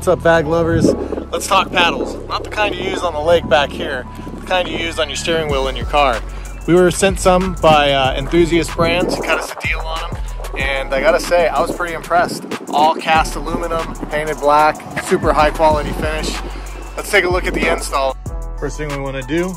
what's up VAG lovers? Let's talk paddles. Not the kind you use on the lake back here, the kind you use on your steering wheel in your car. We were sent some by uh, Enthusiast Brands, cut us a deal on them, and I gotta say, I was pretty impressed. All cast aluminum, painted black, super high quality finish. Let's take a look at the install. First thing we wanna do,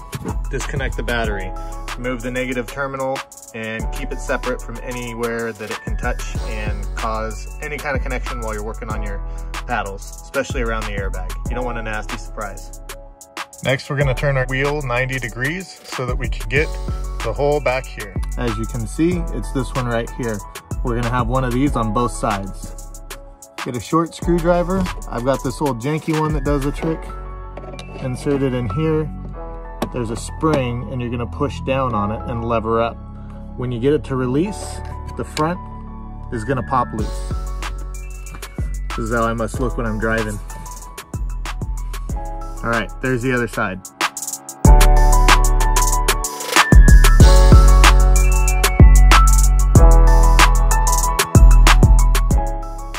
disconnect the battery. Move the negative terminal and keep it separate from anywhere that it can touch and cause any kind of connection while you're working on your paddles, especially around the airbag. You don't want a nasty surprise. Next, we're gonna turn our wheel 90 degrees so that we can get the hole back here. As you can see, it's this one right here. We're gonna have one of these on both sides. Get a short screwdriver. I've got this old janky one that does the trick. Insert it in here there's a spring and you're gonna push down on it and lever up. When you get it to release, the front is gonna pop loose. This is how I must look when I'm driving. All right, there's the other side.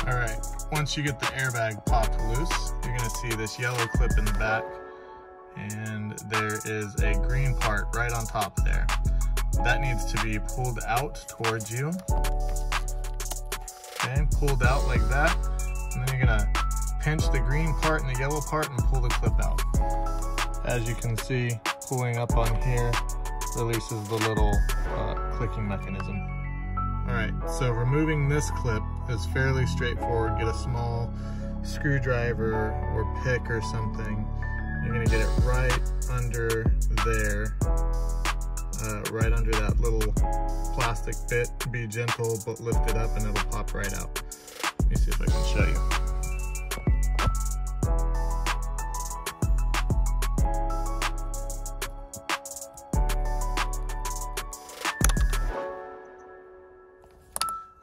All right, once you get the airbag popped loose, you're gonna see this yellow clip in the back and there is a green part right on top there. That needs to be pulled out towards you. Okay, pulled out like that. And then you're gonna pinch the green part and the yellow part and pull the clip out. As you can see, pulling up on here releases the little uh, clicking mechanism. All right, so removing this clip is fairly straightforward. Get a small screwdriver or pick or something you're gonna get it right under there, uh, right under that little plastic bit. Be gentle, but lift it up and it'll pop right out. Me see if I can show you.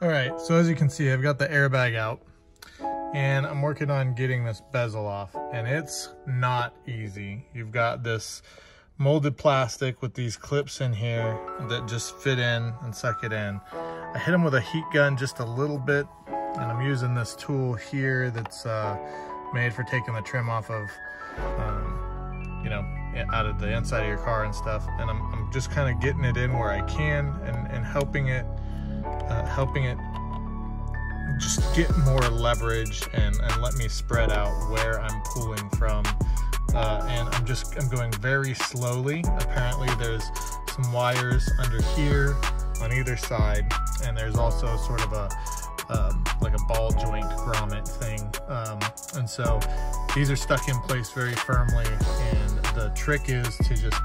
All right, so as you can see, I've got the airbag out and I'm working on getting this bezel off and it's not easy. You've got this molded plastic with these clips in here that just fit in and suck it in. I hit them with a heat gun just a little bit and I'm using this tool here that's uh, made for taking the trim off of, um, you know, out of the inside of your car and stuff. And I'm, I'm just kind of getting it in where I can and, and helping it, uh, helping it just get more leverage and, and let me spread out where I'm pulling from. Uh, and I'm just, I'm going very slowly. Apparently there's some wires under here on either side. And there's also sort of a, um, like a ball joint grommet thing. Um, and so these are stuck in place very firmly. And the trick is to just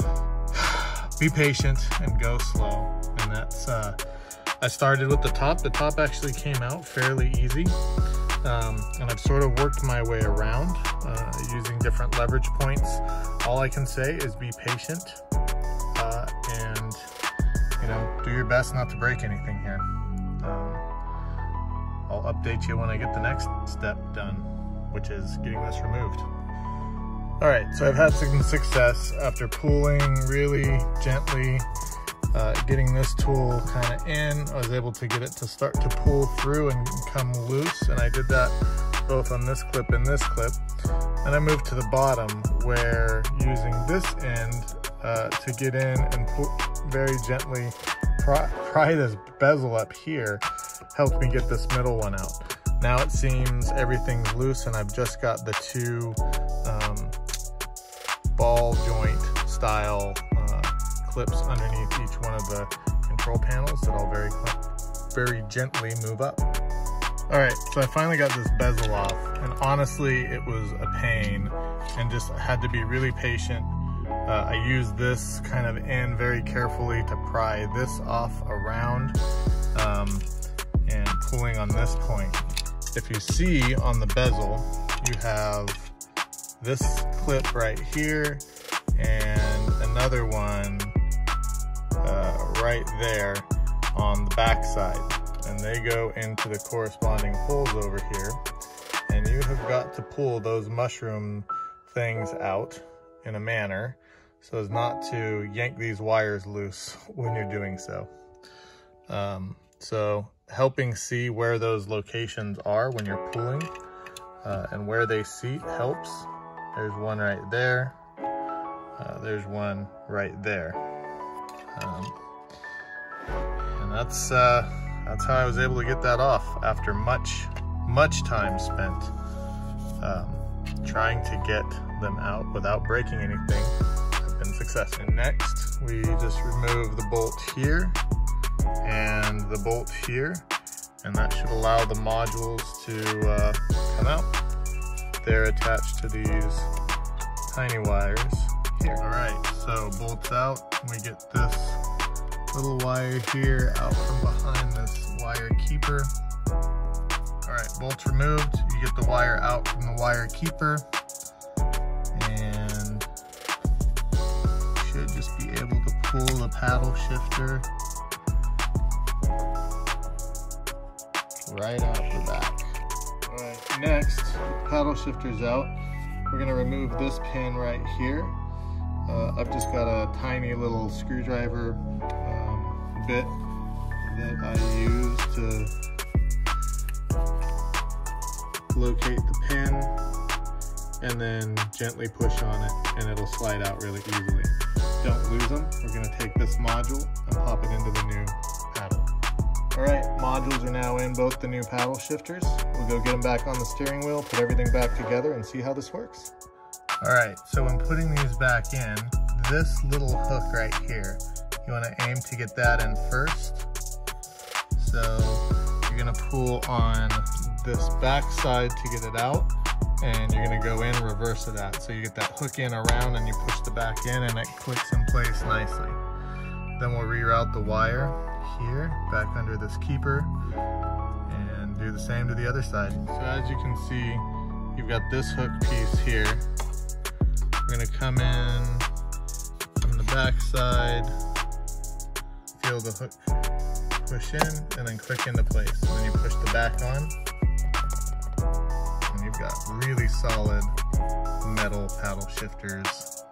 be patient and go slow. And that's, uh, I started with the top. The top actually came out fairly easy. Um, and I've sort of worked my way around uh, using different leverage points. All I can say is be patient uh, and, you know, do your best not to break anything here. Um, I'll update you when I get the next step done, which is getting this removed. All right, so I've had some success after pulling really gently uh, getting this tool kind of in, I was able to get it to start to pull through and come loose. And I did that both on this clip and this clip. And I moved to the bottom where using this end uh, to get in and very gently pry, pry this bezel up here helped me get this middle one out. Now it seems everything's loose and I've just got the two um, ball joint style clips underneath each one of the control panels that I'll very, very gently move up. All right, so I finally got this bezel off and honestly, it was a pain and just had to be really patient. Uh, I used this kind of end very carefully to pry this off around um, and pulling on this point. If you see on the bezel, you have this clip right here and another one uh, right there on the back side and they go into the corresponding holes over here and you have got to pull those mushroom things out in a manner so as not to yank these wires loose when you're doing so. Um, so helping see where those locations are when you're pulling uh, and where they seat helps. There's one right there. Uh, there's one right there. Um, and that's, uh, that's how I was able to get that off after much, much time spent um, trying to get them out without breaking anything. I've been successful. And next, we just remove the bolt here and the bolt here, and that should allow the modules to uh, come out. They're attached to these tiny wires here. All right, so bolts out. We get this little wire here out from behind this wire keeper. All right, bolts removed. You get the wire out from the wire keeper. And should just be able to pull the paddle shifter right out the back. All right, next, paddle shifter's out. We're gonna remove this pin right here. Uh, I've just got a tiny little screwdriver um, bit that I use to locate the pin and then gently push on it and it'll slide out really easily. Don't lose them. We're gonna take this module and pop it into the new. All right, modules are now in both the new paddle shifters. We'll go get them back on the steering wheel, put everything back together and see how this works. All right, so when putting these back in, this little hook right here, you wanna aim to get that in first. So you're gonna pull on this back side to get it out and you're gonna go in reverse of that. So you get that hook in around and you push the back in and it clicks in place nicely. Then we'll reroute the wire here, back under this keeper, and do the same to the other side. So as you can see, you've got this hook piece here. We're gonna come in from the back side, feel the hook push in, and then click into place. And then you push the back on, and you've got really solid metal paddle shifters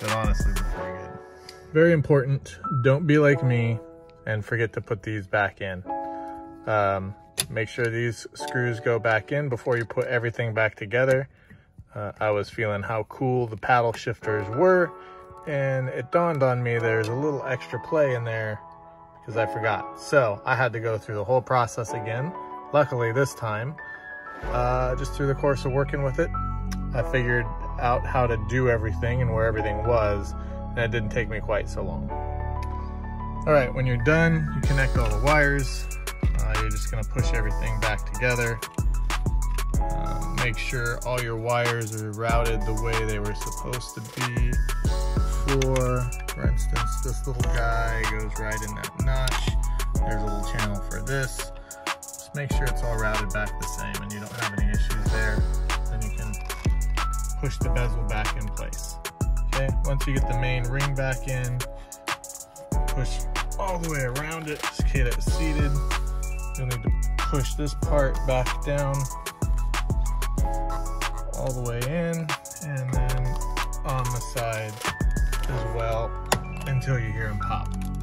that honestly look pretty good. Very important, don't be like me and forget to put these back in. Um, make sure these screws go back in before you put everything back together. Uh, I was feeling how cool the paddle shifters were and it dawned on me there's a little extra play in there because I forgot. So I had to go through the whole process again. Luckily this time, uh, just through the course of working with it, I figured out how to do everything and where everything was, it didn't take me quite so long. All right, when you're done, you connect all the wires. Uh, you're just gonna push everything back together. Um, make sure all your wires are routed the way they were supposed to be for, for instance, this little guy goes right in that notch. There's a little channel for this. Just make sure it's all routed back the same and you don't have any issues there. Then you can push the bezel back in place. Okay, once you get the main ring back in, push all the way around it, just get it seated. You'll need to push this part back down all the way in and then on the side as well until you hear them pop.